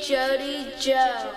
Jody Joe.